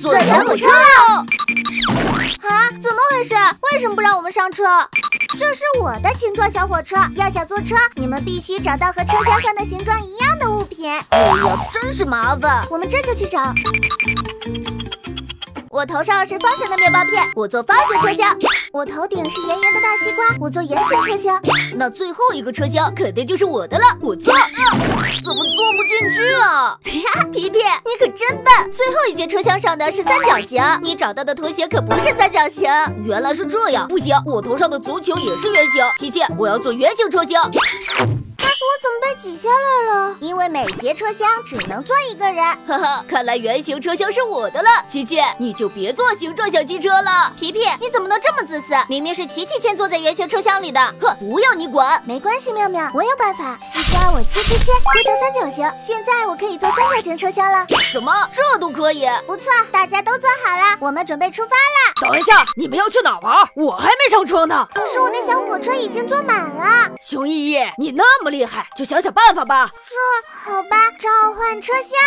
坐小火车喽！啊，怎么回事？为什么不让我们上车？这是我的形状小火车，要想坐车，你们必须找到和车厢上的形状一样的物品。哎呀，真是麻烦！我们这就去找。我头上是方形的面包片，我坐方形车厢。我头顶是圆圆的大西瓜，我坐圆形车厢。那最后一个车厢肯定就是我的了，我坐。怎么？皮皮，你可真笨！最后一节车厢上的是三角形，你找到的图形可不是三角形。原来是这样，不行，我头上的足球也是圆形。琪琪，我要坐圆形车厢。我怎么被挤下来了？因为每节车厢只能坐一个人。哈哈，看来圆形车厢是我的了。琪琪，你就别坐形状小汽车了。皮皮，你怎么能这么自私？明明是琪琪先坐在圆形车厢里的。哼，不要你管。没关系，妙妙，我有办法。西瓜我切切切，切成三角形。现在我可以坐三角形车厢了。什么？这都可以？不错，大家都坐好了，我们准备出发了。等一下，你们要去哪玩？我还没上车呢。可是我的小火车已经坐满了。熊依依，你那么厉害。就想想办法吧。这好吧，召唤车厢。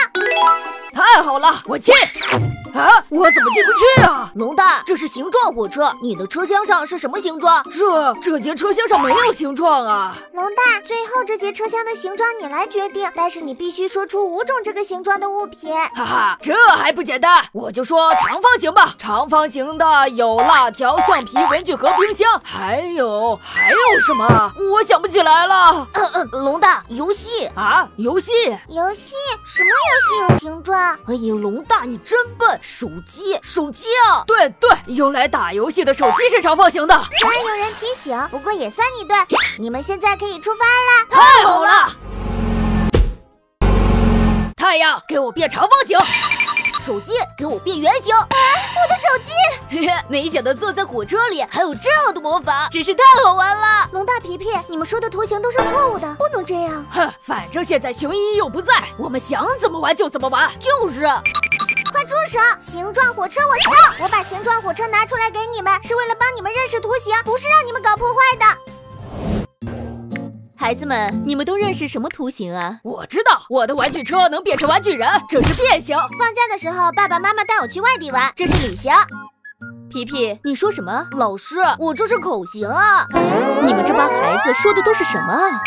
太好了，我进。啊，我怎么进不去啊？龙大，这是形状火车，你的车厢上是什么形状？这这节车厢上没有形状啊。龙大，最后这节车厢的形状你来决定，但是你必须说出五种这个形状的物品。哈哈，这还不简单？我就说长方形吧。长方形的有辣条、橡皮、文具盒、冰箱，还有还有什么？我想不起来了。嗯嗯，龙大，游戏啊，游戏，游戏，什么游戏有形状？哎呀，龙大，你真笨。手机，手机啊！对对，用来打游戏的手机是长方形的。虽然有人提醒，不过也算你对。你们现在可以出发了，太好了！太阳，给我变长方形；手机，给我变圆形。啊，我的手机！嘿嘿，没想到坐在火车里还有这样的魔法，真是太好玩了。龙大皮皮，你们说的图形都是错误的，不能这样。哼，反正现在熊依依又不在，我们想怎么玩就怎么玩。就是。快住手！形状火车我上！我把形状火车拿出来给你们，是为了帮你们认识图形，不是让你们搞破坏的。孩子们，你们都认识什么图形啊？我知道，我的玩具车能变成玩具人，这是变形。放假的时候，爸爸妈妈带我去外地玩，这是旅行。皮皮，你说什么？老师，我这是口型啊！你们这帮孩子说的都是什么啊？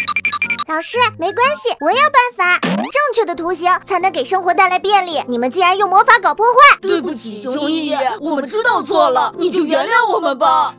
老师，没关系，我有办法。正确的图形才能给生活带来便利。你们竟然用魔法搞破坏！对不起，熊爷爷，我们知道错了，你就原谅我们吧。